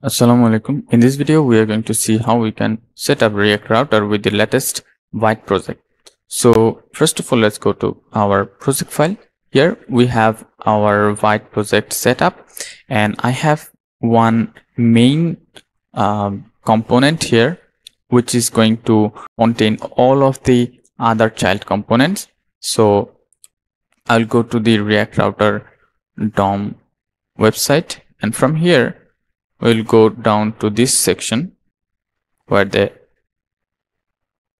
Assalamu alaikum. In this video, we are going to see how we can set up React Router with the latest Vite project. So first of all, let's go to our project file. Here we have our Vite project setup and I have one main um, component here, which is going to contain all of the other child components. So I'll go to the React Router DOM website and from here we'll go down to this section where they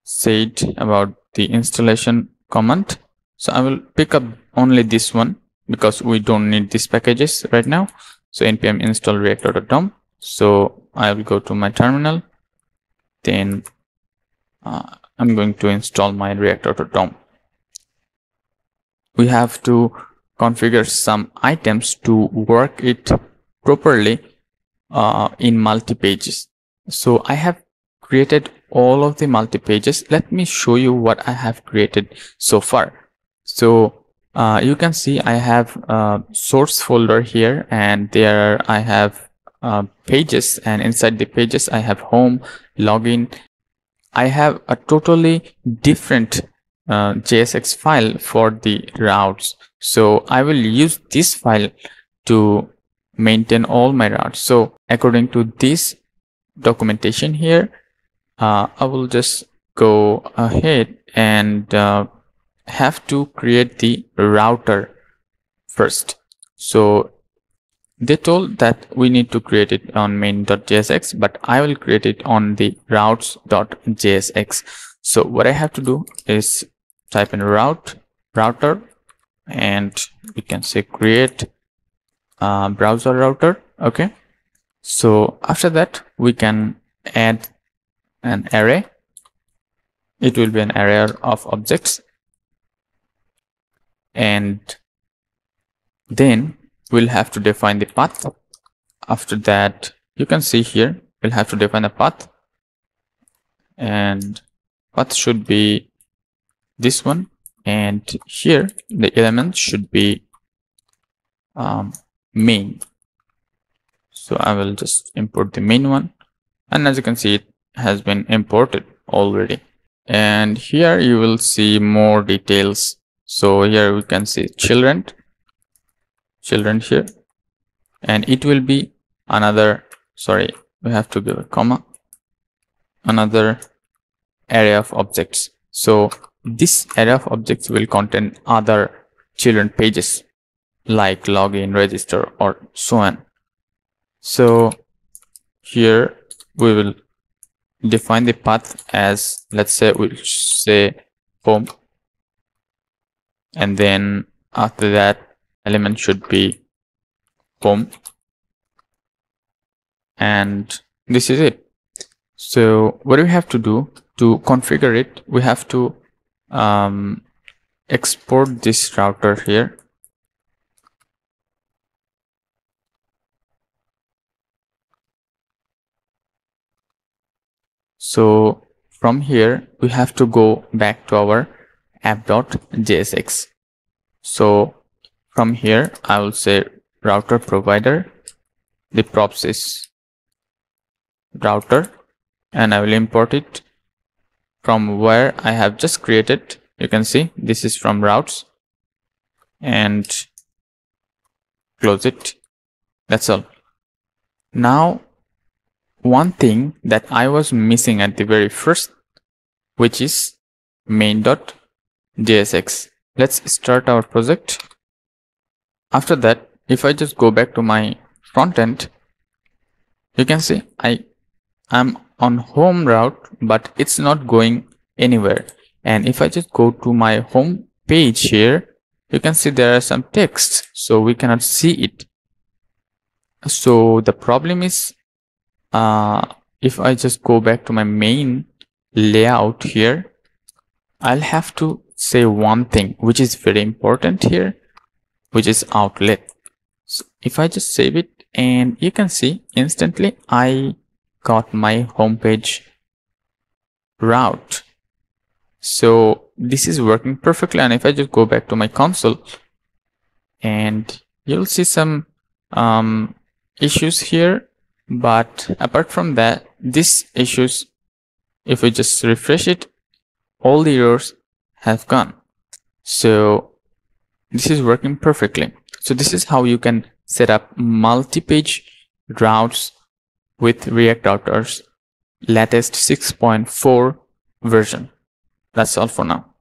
said about the installation command. So i will pick up only this one because we don't need these packages right now. So npm install react.dom so i will go to my terminal. Then uh, i'm going to install my react.dom we have to configure some items to work it properly uh, in multi-pages. So I have created all of the multi-pages. Let me show you what I have created so far. So uh, you can see I have a source folder here and there I have uh, pages and inside the pages I have home, login. I have a totally different uh, JSX file for the routes. So I will use this file to maintain all my routes. So according to this documentation here, uh, I will just go ahead and uh, have to create the router first. So they told that we need to create it on main.jsx, but I will create it on the routes.jsx. So what I have to do is type in route router and we can say create uh, browser router okay? So after that we can add an array. It will be an array of objects. And then we'll have to define the path. After that you can see here we'll have to define a path. And path should be this one. And here the element should be um, main. So i will just import the main one. And as you can see it has been imported already. And here you will see more details. So here we can see children. Children here. And it will be another sorry we have to give a comma. Another array of objects. So this array of objects will contain other children pages like login, register, or so on. So here we will define the path as let's say we'll say home. And then after that element should be home. And this is it. So what do we have to do to configure it? We have to um, export this router here So from here, we have to go back to our app.jsx. So from here, I will say router provider, the props is router and I will import it from where I have just created. You can see this is from routes and close it. That's all. Now one thing that I was missing at the very first, which is main.jsx. Let's start our project. After that, if I just go back to my front end, you can see I am on home route, but it's not going anywhere. And if I just go to my home page here, you can see there are some texts, so we cannot see it. So the problem is uh, if I just go back to my main layout here, I'll have to say one thing which is very important here, which is outlet. So if I just save it and you can see instantly I got my homepage route. So this is working perfectly and if I just go back to my console and you'll see some um, issues here but apart from that these issues if we just refresh it all the errors have gone. So this is working perfectly. So this is how you can set up multi-page routes with react router's latest 6.4 version. That's all for now